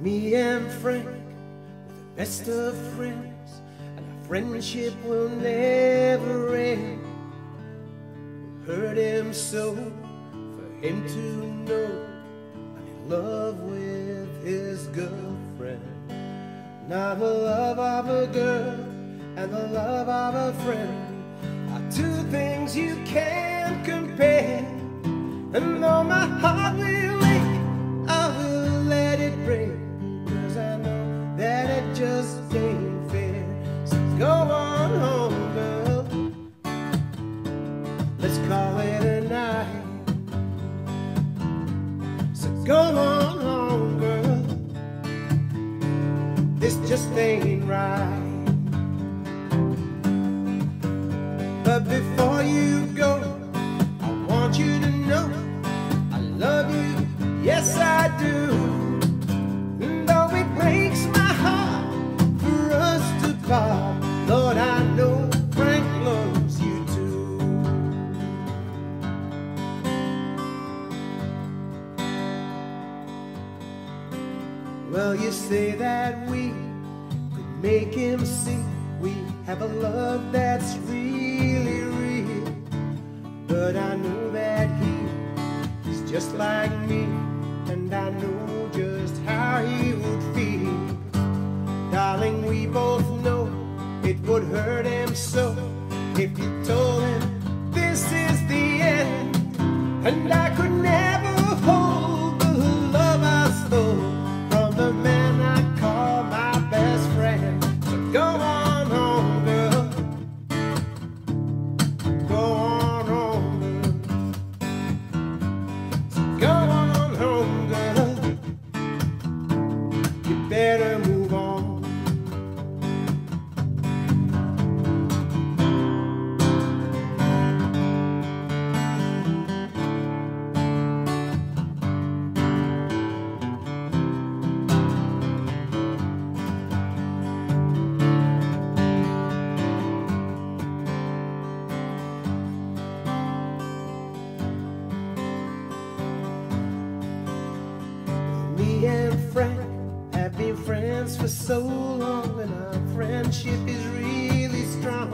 Me and Frank were the best of friends, and our friendship will never end. Hurt him so for him to know I'm in love with his girlfriend. Now the love of a girl and the love of a friend are two things you can't compare. And though my heart go on home, girl. Let's call it a night. So go on home, girl. This just ain't right. Well, you say that we could make him see we have a love that's really real. But I know that he is just like me, and I know just how he would feel. Darling, we both know it would hurt him so if you told him this is the end, and I friends for so long, and our friendship is really strong.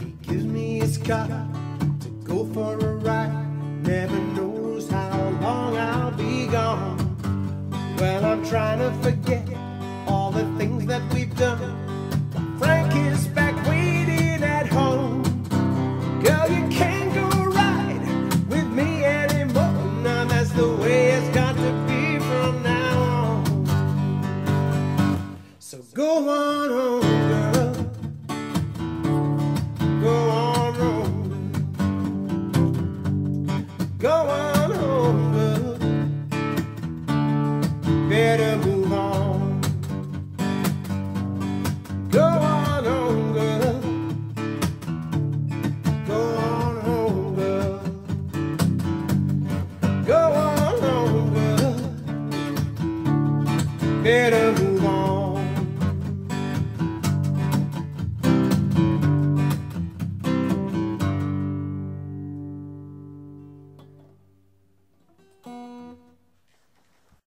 He gives me his car to go for a ride, never knows how long I'll be gone. Well, I'm trying to forget all the things that we've done. Frank is go on home, girl. Go on home. Go on home, girl. Better move on. Go on home, girl. Go on home, girl. Go on home, girl. Better move